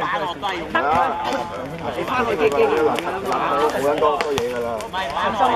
打落低，得啦，你翻去機機啦，冇咁多多嘢噶啦，心啊，